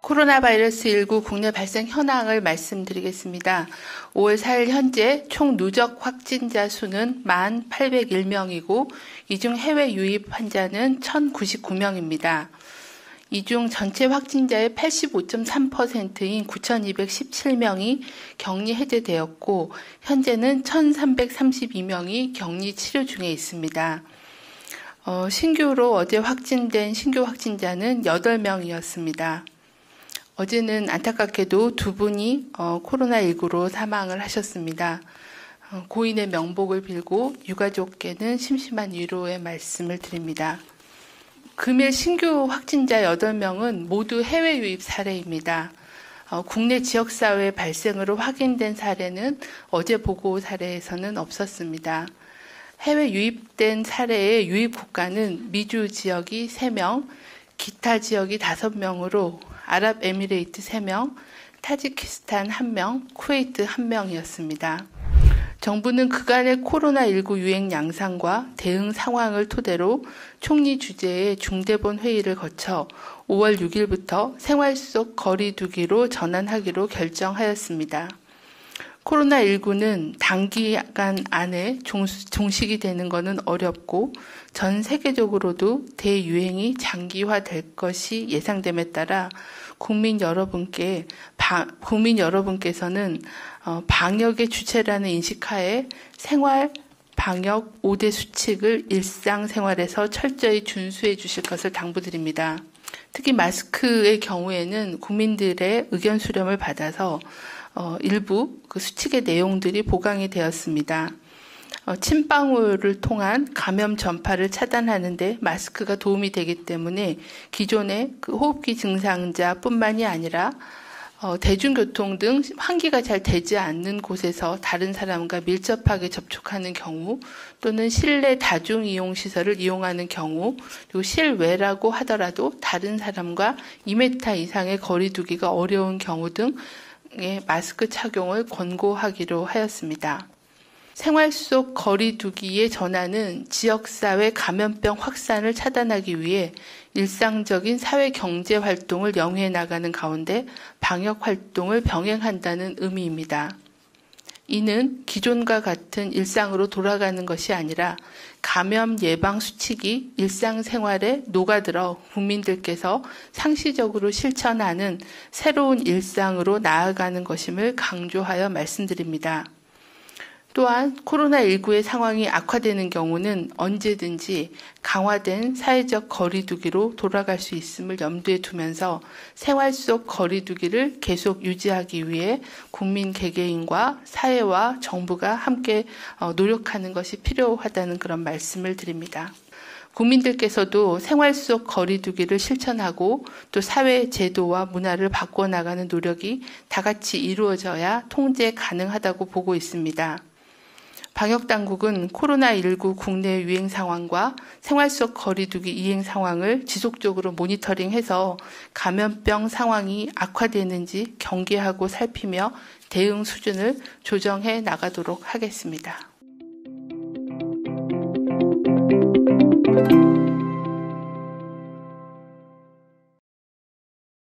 코로나 바이러스 19 국내 발생 현황을 말씀드리겠습니다. 5월 4일 현재 총 누적 확진자 수는 1,801명이고 이 중 해외 유입 환자는 1,099명입니다. 이 중 전체 확진자의 85.3%인 9,217명이 격리 해제되었고 현재는 1,332명이 격리 치료 중에 있습니다. 어, 신규로 어제 확진된 신규 확진자는 8명이었습니다. 어제는 안타깝게도 두 분이 어, 코로나19로 사망을 하셨습니다. 어, 고인의 명복을 빌고 유가족께는 심심한 위로의 말씀을 드립니다. 금일 신규 확진자 8명은 모두 해외 유입 사례입니다. 어, 국내 지역사회 발생으로 확인된 사례는 어제 보고 사례에서는 없었습니다. 해외 유입된 사례의 유입 국가는 미주 지역이 3명, 기타 지역이 5명으로 아랍에미레이트 3명, 타지키스탄 1명, 쿠웨이트 1명이었습니다. 정부는 그간의 코로나19 유행 양상과 대응 상황을 토대로 총리 주재의 중대본 회의를 거쳐 5월 6일부터 생활 속 거리두기로 전환하기로 결정하였습니다. 코로나19는 단기간 안에 종식이 되는 것은 어렵고 전 세계적으로도 대유행이 장기화될 것이 예상됨에 따라 국민 여러분께 바, 국민 여러분께서는 어, 방역의 주체라는 인식하에 생활 방역 5대 수칙을 일상생활에서 철저히 준수해 주실 것을 당부드립니다. 특히 마스크의 경우에는 국민들의 의견 수렴을 받아서 어, 일부 그 수칙의 내용들이 보강이 되었습니다. 어, 침방울을 통한 감염 전파를 차단하는데 마스크가 도움이 되기 때문에 기존의 그 호흡기 증상자뿐만이 아니라 어, 대중교통 등 환기가 잘 되지 않는 곳에서 다른 사람과 밀접하게 접촉하는 경우 또는 실내 다중이용시설을 이용하는 경우 그리고 실외라고 하더라도 다른 사람과 2m 이상의 거리 두기가 어려운 경우 등 의 마스크 착용을 권고하기로 하였습니다. 생활 속 거리두기의 전환은 지역사회 감염병 확산을 차단하기 위해 일상적인 사회 경제 활동을 영위해 나가는 가운데 방역 활동을 병행한다는 의미입니다. 이는 기존과 같은 일상으로 돌아가는 것이 아니라 감염 예방 수칙이 일상생활에 녹아들어 국민들께서 상시적으로 실천하는 새로운 일상으로 나아가는 것임을 강조하여 말씀드립니다. 또한 코로나19의 상황이 악화되는 경우는 언제든지 강화된 사회적 거리두기로 돌아갈 수 있음을 염두에 두면서 생활 속 거리두기를 계속 유지하기 위해 국민 개개인과 사회와 정부가 함께 어, 노력하는 것이 필요하다는 그런 말씀을 드립니다. 국민들께서도 생활 속 거리두기를 실천하고 또 사회 제도와 문화를 바꿔 나가는 노력이 다 같이 이루어져야 통제 가능하다고 보고 있습니다. 방역당국은 코로나19 국내 유행 상황과 생활 속 거리두기 이행 상황을 지속적으로 모니터링해서 감염병 상황이 악화되는지 경계하고 살피며 대응 수준을 조정해 나가도록 하겠습니다.